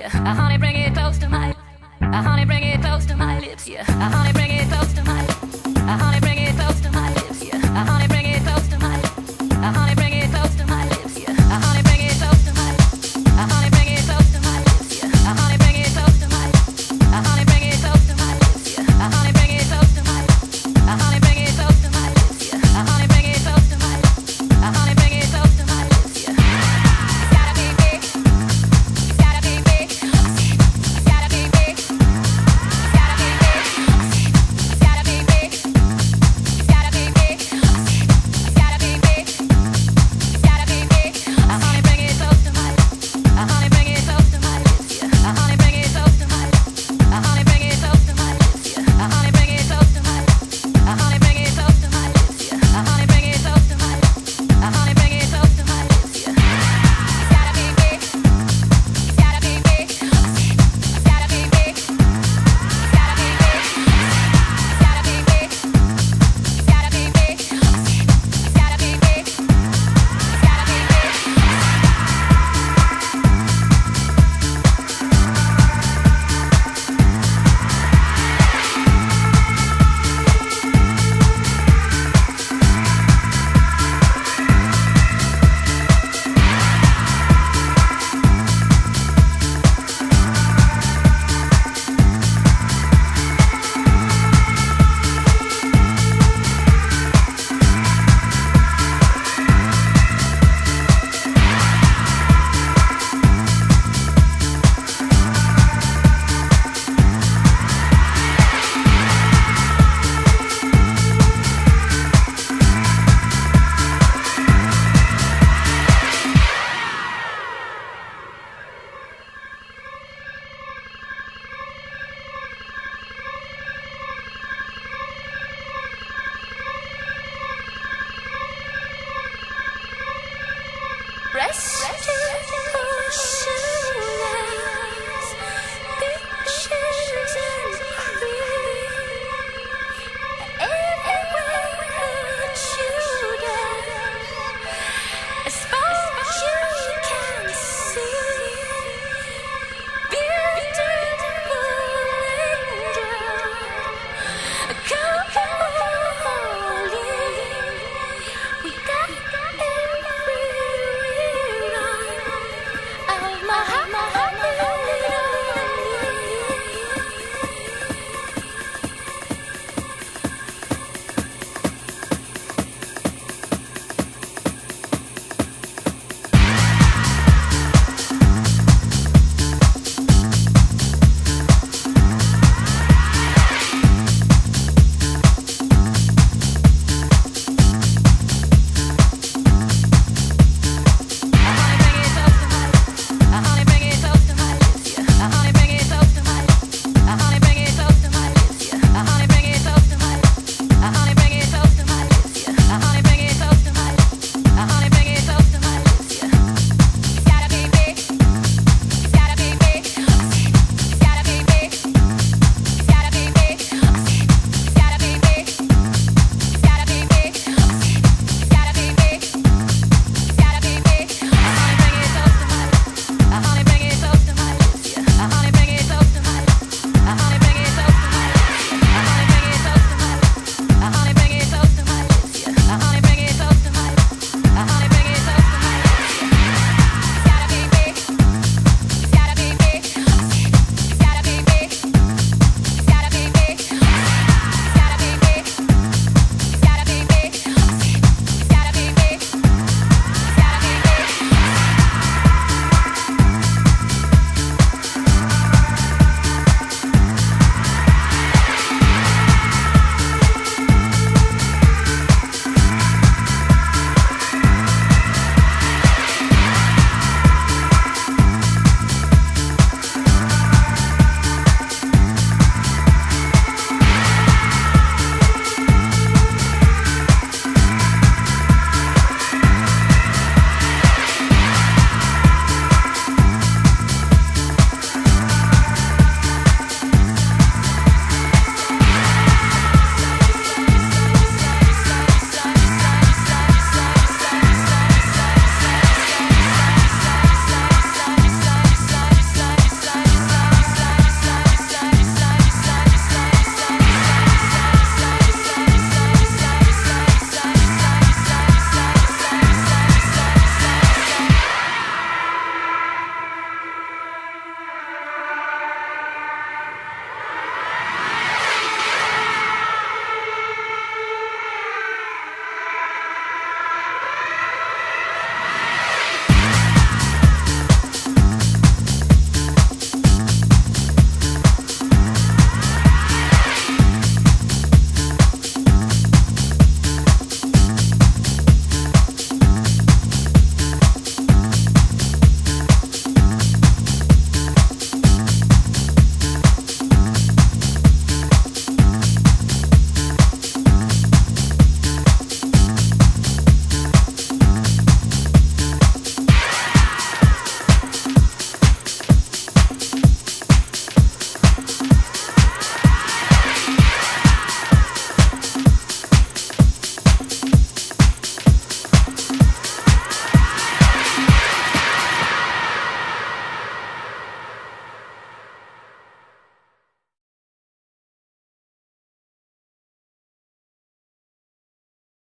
yeah. Uh, honey, bring it close to my. Uh, honey, bring it close to my lips, yeah. Uh, honey,